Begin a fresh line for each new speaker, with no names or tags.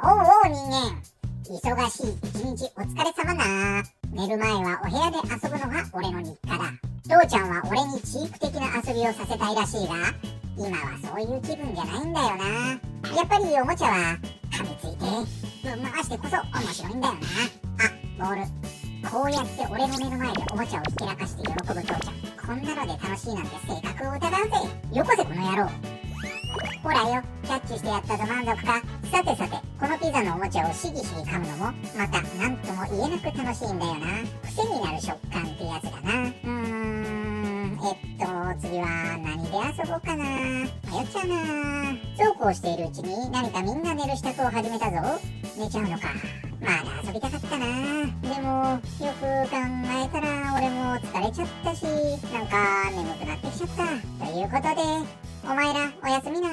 おうおう人間。忙しい一日お疲れ様な寝る前はお部屋で遊ぶのが俺の日課だ。父ちゃんは俺にチーク的な遊びをさせたいらしいが今はそういう気分じゃないんだよな。やっぱりおもちゃは噛みついてぶん回してこそ面白いんだよな。あボール。こうやって俺の目の前でおもちゃをひけらかして喜ぶ父ちゃん。こんなので楽しいなんて性格を疑うぜ。よこせこの野郎。ほらよキャッチしてやったぞ満足か。さてさて。このピザのおもちゃをしぎしぎ噛むのもまた何とも言えなく楽しいんだよな。癖になる食感ってやつだな。うーん。えっと次は何で遊ぼうかな。迷っちゃうな。そうこうしているうちに何かみんな寝る支度を始めたぞ。寝ちゃうのか。まだ遊びたかったな。でもよく考えたら俺も疲れちゃったしなんか眠くなってきちゃった。ということでお前らおやすみな。